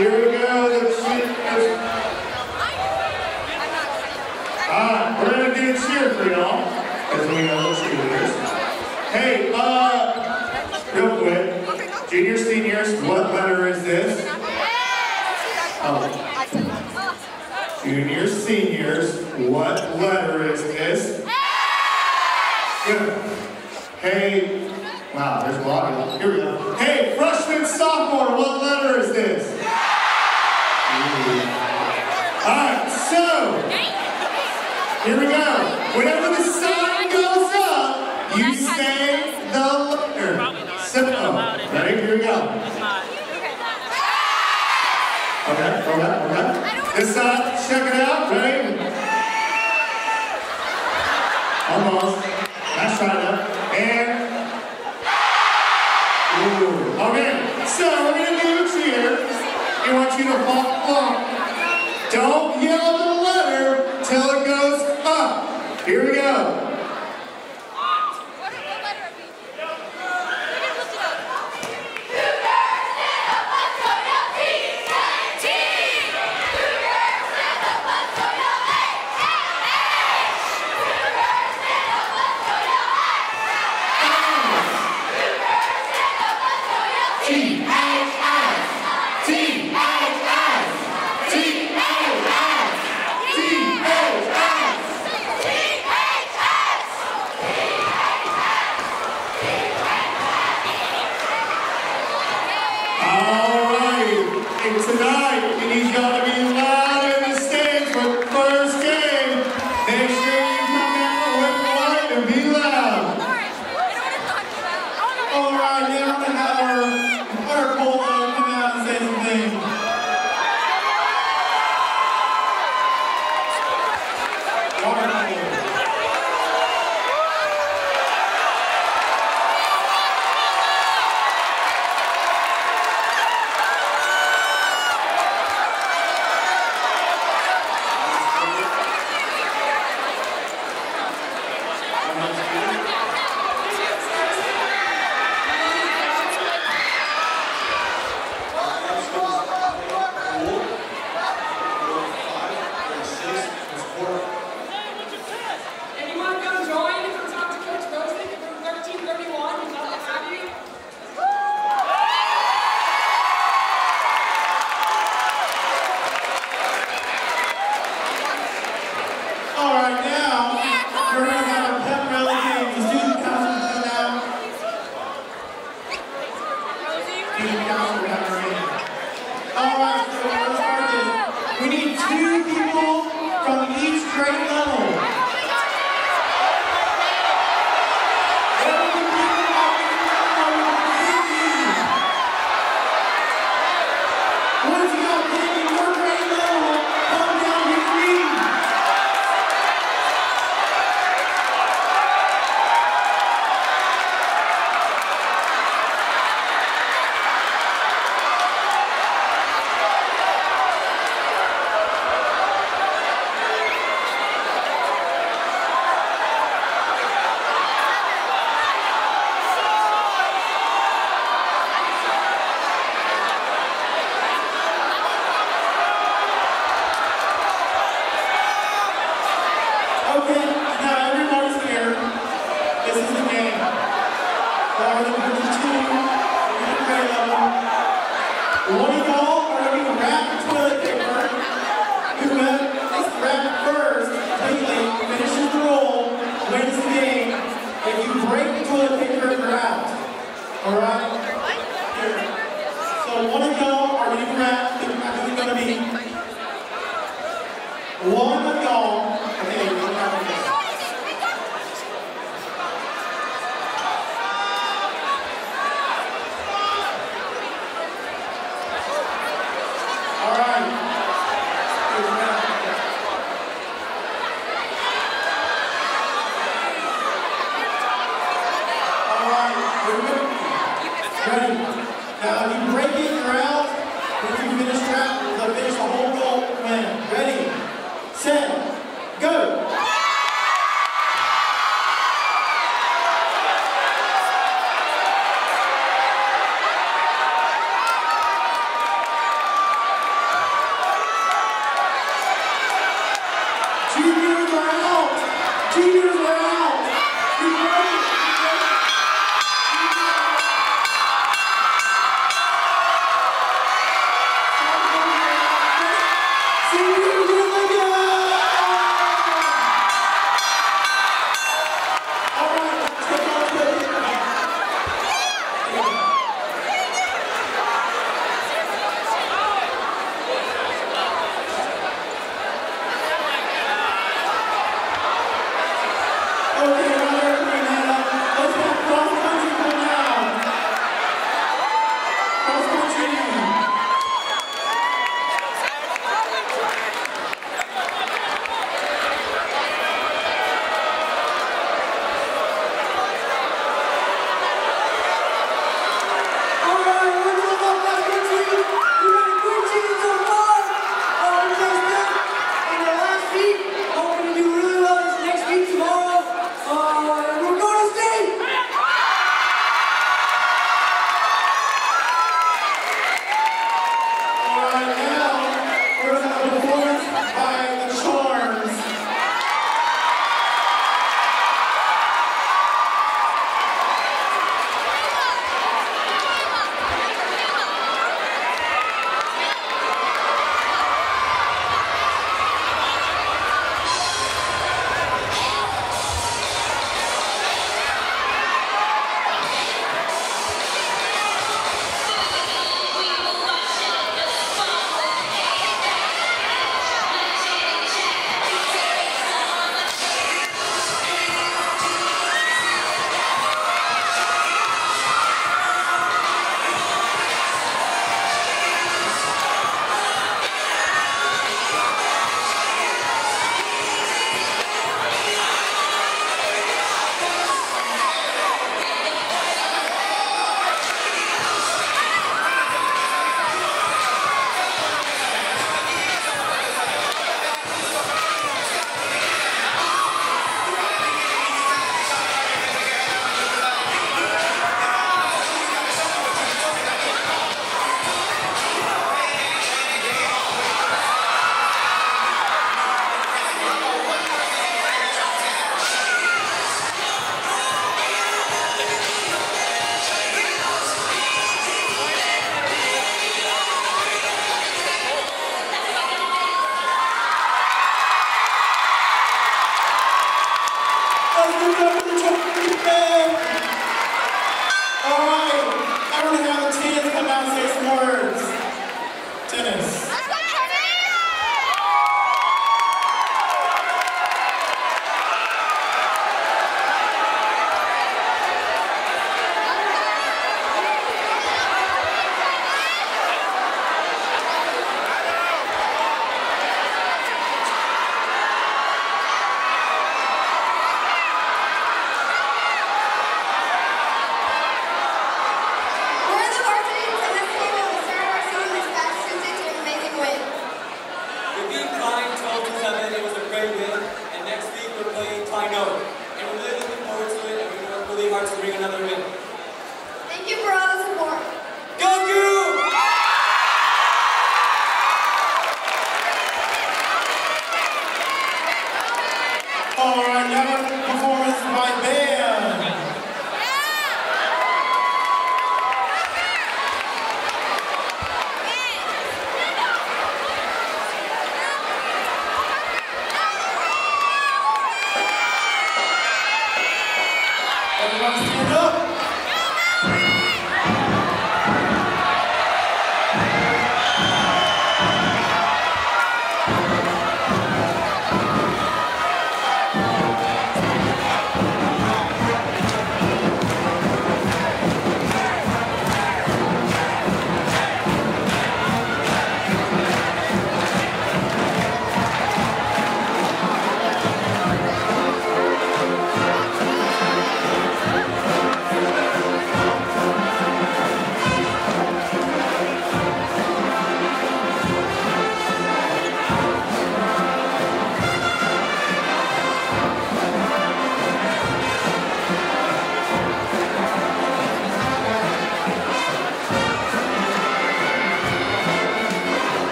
Here we go. Seven oh. Ready? Here we go. Okay, okay, okay. This side, check it out. Ready? Almost. Alright, so. We need two people from each grade level.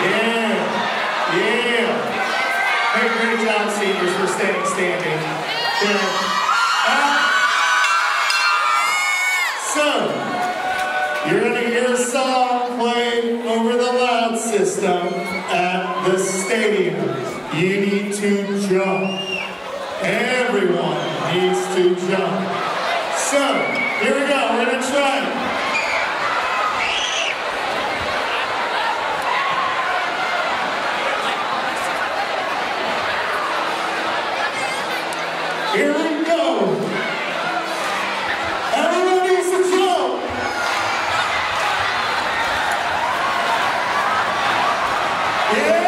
Yeah. Yeah. Hey, great job, seniors, for staying standing. Yeah. Uh, so, you're going to hear a song played over the loud system at the stadium. You need to jump. Everyone needs to jump. So, here we go. We're going to try it. Yeah!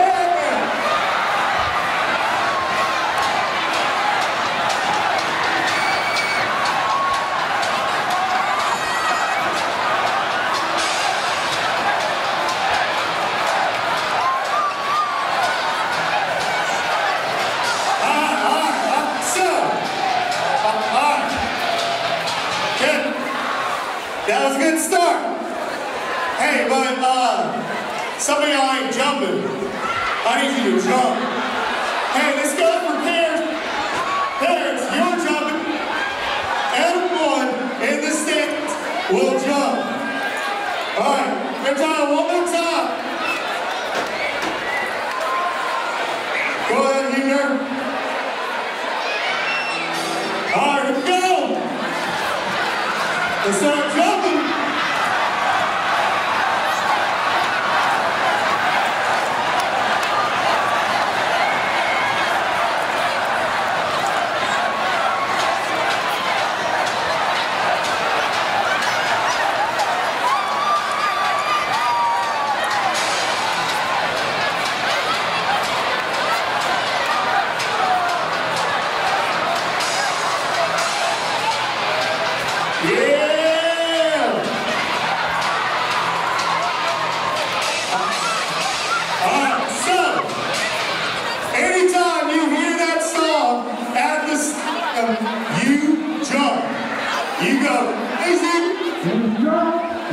One, two, three, four, five, six,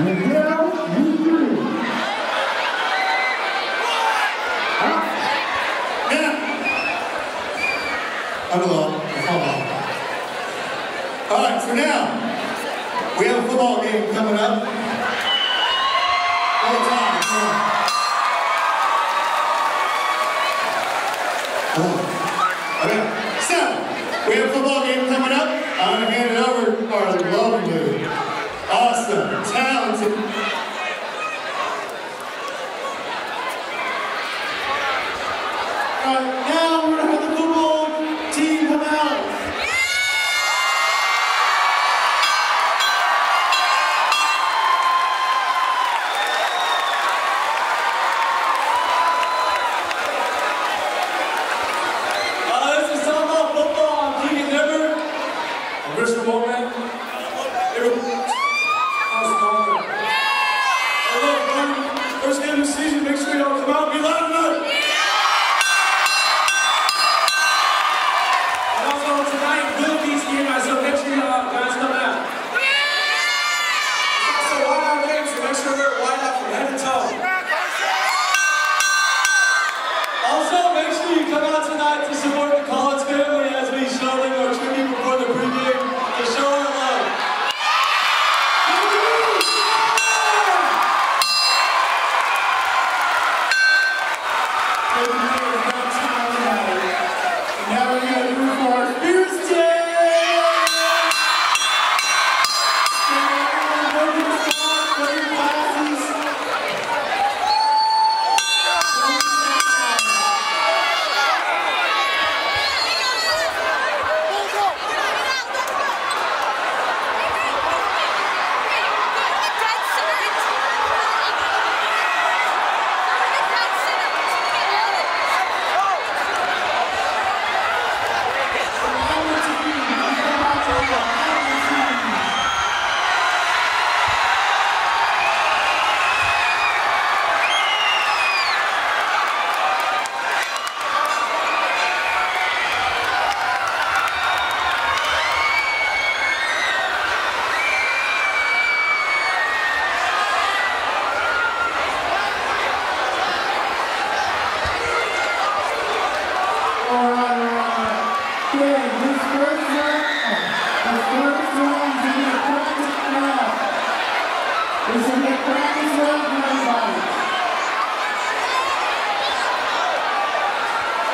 seven, eight, nine, ten. All right, for now. Allen.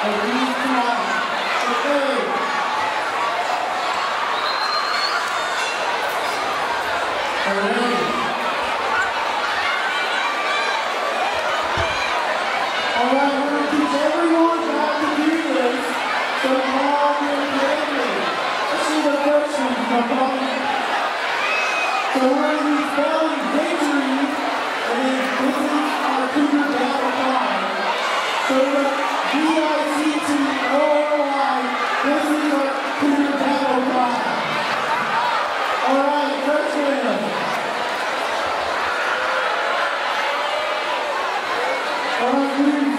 Thank you. Thank you.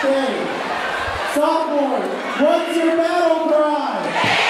Sophomore, what's your battle cry?